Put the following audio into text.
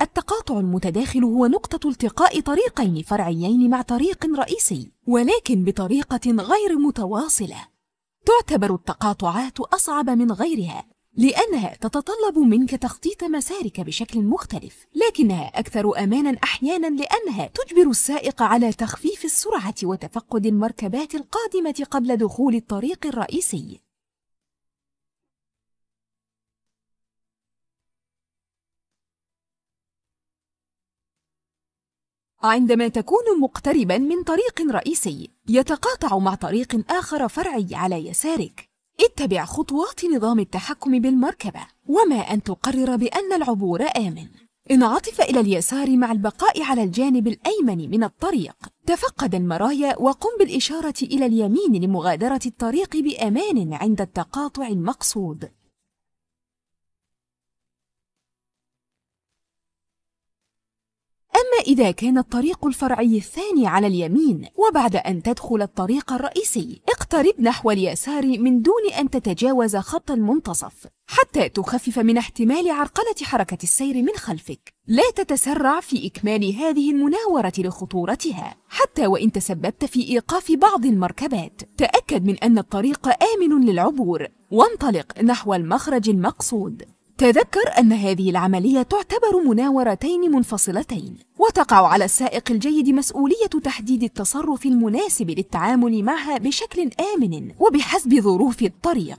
التقاطع المتداخل هو نقطة التقاء طريقين فرعيين مع طريق رئيسي ولكن بطريقة غير متواصلة. تعتبر التقاطعات أصعب من غيرها لأنها تتطلب منك تخطيط مسارك بشكل مختلف لكنها أكثر أمانا أحيانا لأنها تجبر السائق على تخفيف السرعة وتفقد المركبات القادمة قبل دخول الطريق الرئيسي. عندما تكون مقتربا من طريق رئيسي يتقاطع مع طريق آخر فرعي على يسارك. اتبع خطوات نظام التحكم بالمركبة وما أن تقرر بأن العبور آمن. انعطف إلى اليسار مع البقاء على الجانب الأيمن من الطريق. تفقد المرايا وقم بالإشارة إلى اليمين لمغادرة الطريق بأمان عند التقاطع المقصود. إذا كان الطريق الفرعي الثاني على اليمين وبعد أن تدخل الطريق الرئيسي اقترب نحو اليسار من دون أن تتجاوز خط المنتصف حتى تخفف من احتمال عرقلة حركة السير من خلفك. لا تتسرع في إكمال هذه المناورة لخطورتها. حتى وإن تسببت في إيقاف بعض المركبات تأكد من أن الطريق آمن للعبور. وانطلق نحو المخرج المقصود. تذكر أن هذه العملية تعتبر مناورتين منفصلتين وتقع على السائق الجيد مسؤولية تحديد التصرف المناسب للتعامل معها بشكل آمن وبحسب ظروف الطريق.